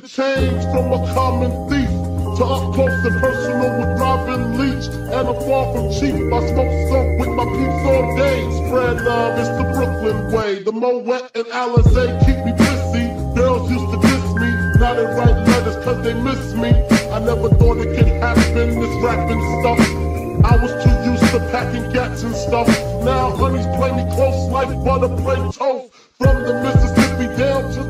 The change from a common thief to up close and personal with Robin Leach. And I'm far from cheap. I smoke skunk with my peeps all day. Spread love, it's the Brooklyn way. The Moet and Alizé keep me busy. Girls used to diss me. Now they write letters cause they miss me. I never thought it could happen, this rapping stuff. I was too used to packing gats and stuff. Now honeys play me close like butter play toast. From the Mississippi down to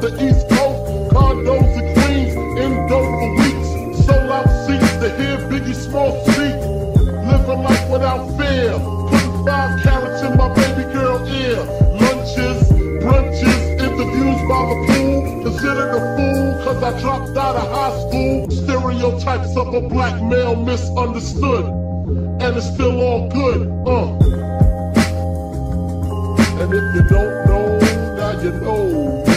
fool cause I dropped out of high school. Stereotypes of a black male misunderstood. And it's still all good, uh. And if you don't know, now you know,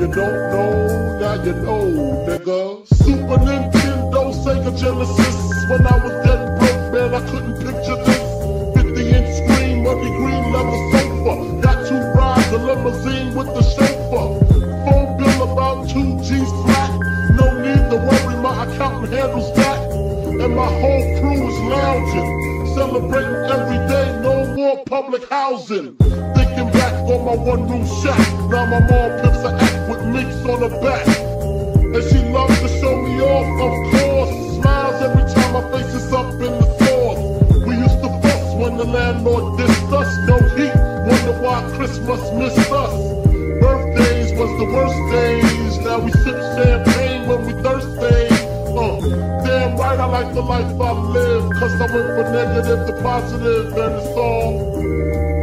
you don't know, now you know, nigga. Super Nintendo, Sega Genesis. When I was dead broke, man, I couldn't picture this. 50 inch screen, muddy green leather sofa. Got two rides, a limousine with the chauffeur. Phone bill about two G's flat. No need to worry, my accountant handles that. And my whole crew is lounging. Celebrating every day, no more public housing. On my one room shack. Now my mom pimps a act with minks on her back. And she loves to show me off, of course. Smiles every time my face is up in the stores. We used to fuss when the landlord dissed us. No heat, wonder why Christmas missed us. Birthdays was the worst days. Now we sip champagne when we thirsty. Uh, damn right, I like the life I live. Cause I went from negative to positive, and it's all